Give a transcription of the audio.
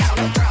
out of